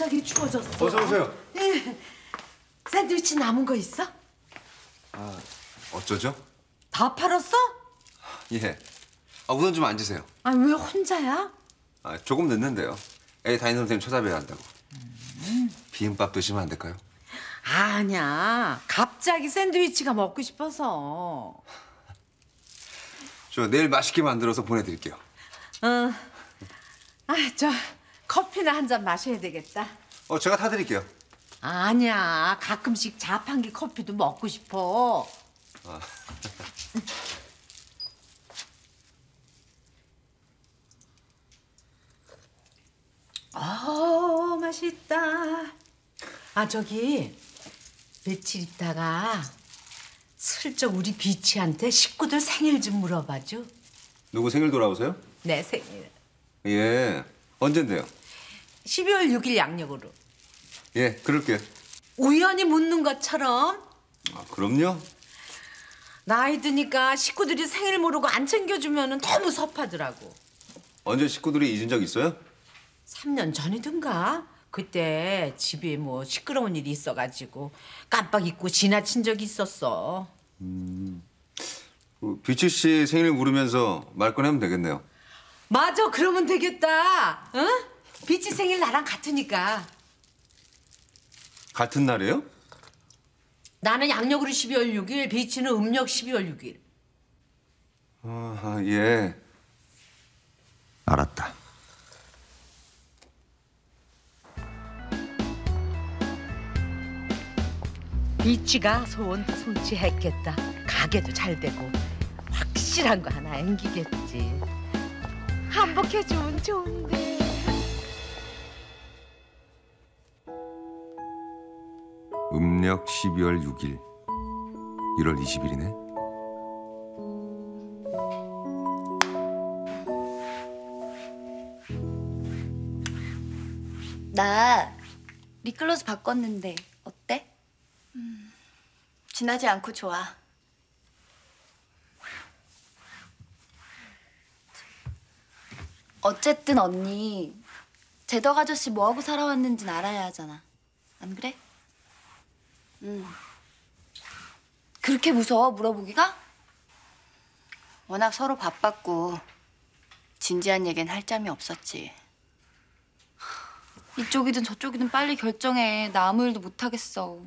갑자기 추워졌어. 어서 오세요. 예. 샌드위치 남은 거 있어? 어쩌죠? 다 팔았어? 예. 아, 우선 좀 앉으세요. 아, 왜 혼자야? 아, 조금 늦는데요. 애 담임 선생님 찾아뵈야 한다고. 비빔밥 드시면 안 될까요? 아니야. 갑자기 샌드위치가 먹고 싶어서. 저 내일 맛있게 만들어서 보내드릴게요. 어. 아, 저 커피나 한 잔 마셔야 되겠다. 어, 제가 타드릴게요. 아니야. 가끔씩 자판기 커피도 먹고 싶어. 어, 맛있다. 아, 저기 며칠 있다가 슬쩍 우리 비치한테 식구들 생일 좀 물어봐줘. 누구 생일 돌아오세요? 내 생일. 예. 언젠데요? 12월 6일 양력으로. 예, 그럴게요. 우연히 묻는 것처럼 아, 그럼요. 나이 드니까 식구들이 생일 모르고 안 챙겨주면 너무 섭하더라고. 언제 식구들이 잊은 적 있어요? 3년 전이든가 그때 집에 뭐 시끄러운 일이 있어가지고 깜빡 잊고 지나친 적이 있었어. 그 비치 씨 생일 물으면서 말 꺼내면 되겠네요. 맞아, 그러면 되겠다. 응? 비치 생일 나랑 같으니까. 같은 날이에요? 나는 양력으로 12월 6일, 비치는 음력 12월 6일. 아, 예. 알았다. 비치가 소원 성취했겠다. 가게도 잘 되고 확실한 거 하나 앵기겠지. 한복해 주면 좋은데. 음력 12월 6일 1월 20일이네. 나 립글로즈 바꿨는데 어때? 진하지 않고 좋아. 어쨌든 언니 제덕 아저씨 뭐하고 살아왔는지는 알아야 하잖아. 안 그래? 응. 그렇게 무서워 물어보기가? 워낙 서로 바빴고 진지한 얘기는 할 잠이 없었지. 이쪽이든 저쪽이든 빨리 결정해. 나 아무 일도 못 하겠어.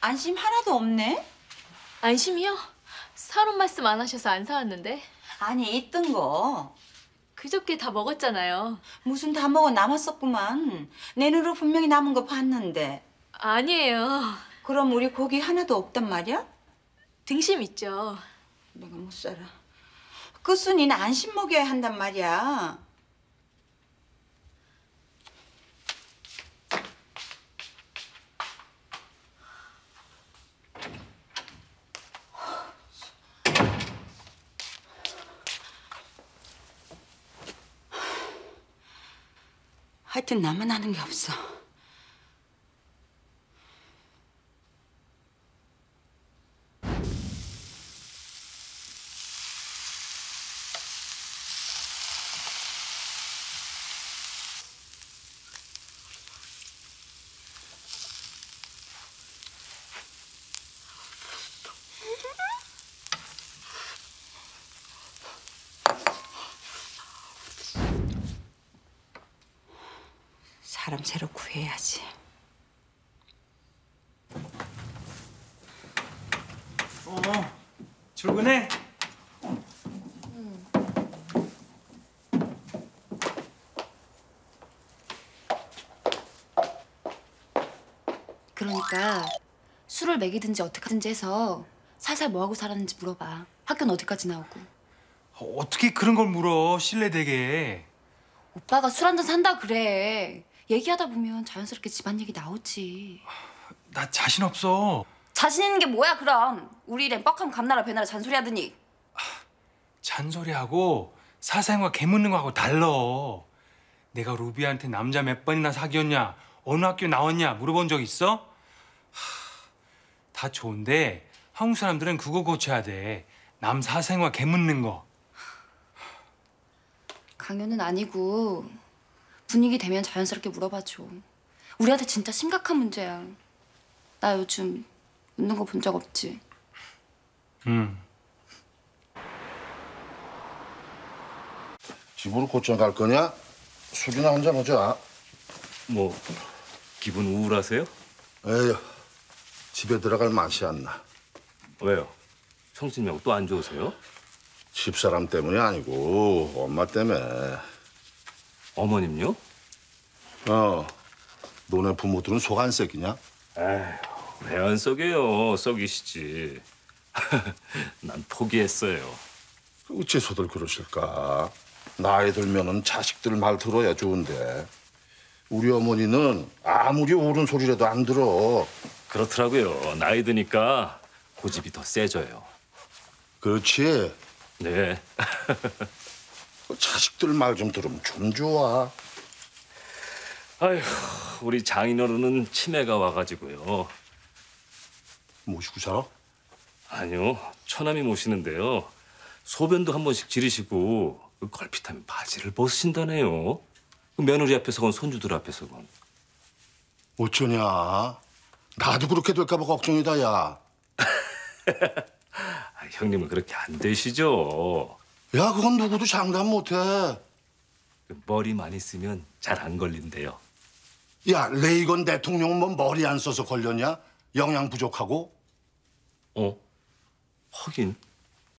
안심 하나도 없네? 안심이요? 사론 말씀 안 하셔서 안 사왔는데 아니 있던 거 그저께 다 먹었잖아요. 무슨 다 먹어 남았었구만 내 눈으로 분명히 남은 거 봤는데 아니에요. 그럼 우리 고기 하나도 없단 말이야? 등심 있죠. 내가 못 살아 끝순이는 안심 먹여야 한단 말이야 하여튼 나만 하는 게 없어 사람 새로 구해야지. 어, 출근해? 그러니까 술을 먹이든지 어떻게 하든지 해서 살살 뭐하고 살았는지 물어봐. 학교는 어디까지 나오고. 어, 어떻게 그런 걸 물어, 신뢰되게. 오빠가 술 한 잔 산다 그래. 얘기하다 보면 자연스럽게 집안 얘기 나오지. 나 자신 없어. 자신 있는 게 뭐야 그럼. 우리 일엔 뻑하면 감나라 배나라 잔소리 하더니. 잔소리하고 사사행과 개묻는 거하고 달라. 내가 루비한테 남자 몇 번이나 사귀었냐, 어느 학교 나왔냐 물어본 적 있어? 하, 다 좋은데 한국 사람들은 그거 고쳐야 돼. 남 사생활 개묻는 거. 강요는 아니고 분위기 되면 자연스럽게 물어봐줘. 우리한테 진짜 심각한 문제야. 나 요즘 웃는 거 본 적 없지? 응. 집으로 곧장 갈 거냐? 술이나 한잔 하자. 뭐 기분 우울하세요? 에휴, 집에 들어갈 맛이 안 나. 왜요? 성진명 또 안 좋으세요? 집사람 때문이 아니고 엄마 때문에. 어머님요? 어, 너네 부모들은 속 안 썩이냐? 왜안 썩여요? 썩이시지. 난 포기했어요. 어째서들 그러실까? 나이 들면은 자식들 말 들어야 좋은데. 우리 어머니는 아무리 옳은 소리라도 안 들어. 그렇더라고요. 나이 드니까 고집이 더 세져요. 그렇지. 네. 그 자식들 말 좀 들으면 좀 좋아. 아휴, 우리 장인어른은 치매가 와가지고요. 모시고 살아? 아니요, 처남이 모시는데요. 소변도 한 번씩 지르시고 그 걸핏하면 바지를 벗으신다네요. 그 며느리 앞에서건 손주들 앞에서건. 어쩌냐? 나도 그렇게 될까 봐 걱정이다, 야. 아, 형님은 그렇게 안 되시죠. 야, 그건 누구도 장담 못해. 그 머리 많이 쓰면 잘 안 걸린대요. 야, 레이건 대통령은 뭐 머리 안 써서 걸렸냐? 영양 부족하고? 어? 하긴